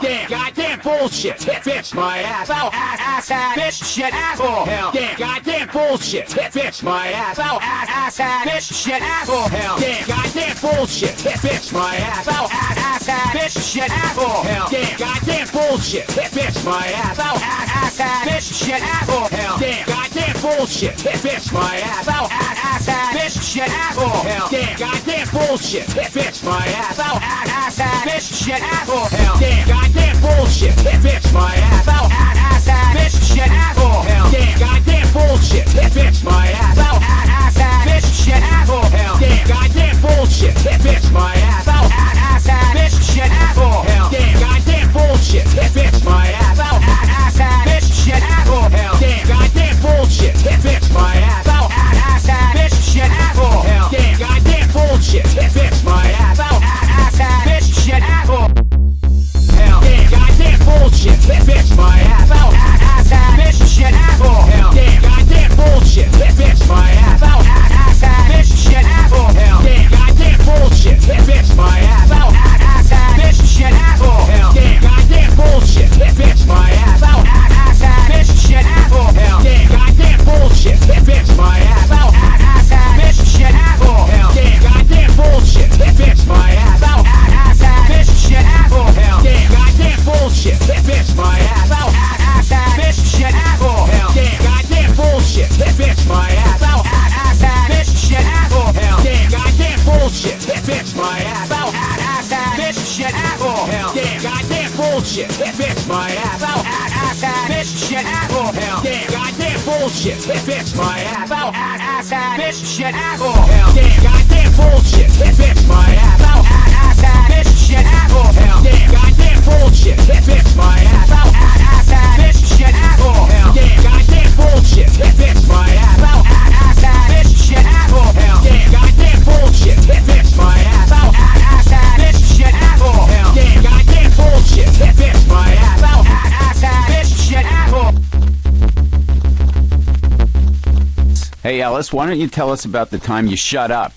damn, goddamn bullshit, hit bitch, my ass, ow, ass, ass, ass, bitch, shit, asshole, hell, damn, goddamn bullshit, hit bitch, my ass, ow, ass, ass, ass, bitch, shit, asshole, hell, damn, goddamn bullshit, hit bitch, my ass, ow, ass, ass, ass, bitch, shit, asshole, hell, damn, goddamn bullshit, hit bitch, my ass, ow, ass, ass, ass, bitch, shit, asshole, hell, damn, goddamn bullshit, hit bitch, my ass, ow, ass, ass, ass, bitch, shit, asshole, hell, damn, goddamn bullshit, hit bitch, my ass, ow, ass, ass, ass, bitch, shit, asshole, goddamn bullshit, hit bitch, my ass, bullshit, hit bitch, my ass, ow, ass, ass, ass, bitch, shit, asshole. Hell, damn, goddamn bullshit, hit bitch, my ass, ow, ass, ass, ass, bitch, shit, asshole. Hell, damn, goddamn bullshit, hit bitch, my ass, ow, ass, ass, ass, bitch, shit, asshole. Hell, damn, goddamn bullshit, hit bitch, my ass, ow, ass, ass, ass, bitch, shit, asshole. Hell, damn, goddamn bullshit, hit bitch, my ass, ow, ass, ass, ass, bitch, shit, asshole. Hell, damn, goddamn bullshit, hit bitch, my ass, ow, Hey, Ellis, why don't you tell us about the time you shut up?